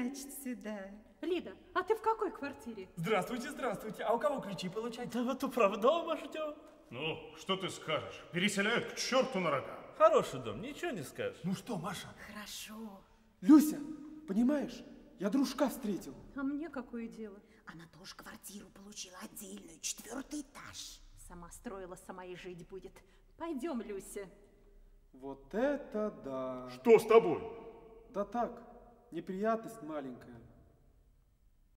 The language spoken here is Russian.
значит, сюда? Лида, а ты в какой квартире? Здравствуйте, здравствуйте. А у кого ключи получать? Да вот управдома ждем. Ну, что ты скажешь? Переселяют к черту на рога. Хороший дом, ничего не скажешь. Ну что, Маша? Хорошо. Люся, понимаешь, я дружка встретил. А мне какое дело? Она тоже квартиру получила отдельную, четвертый этаж. Сама строила, сама и жить будет. Пойдем, Люся. Вот это да. Что с тобой? Да так, неприятность маленькая.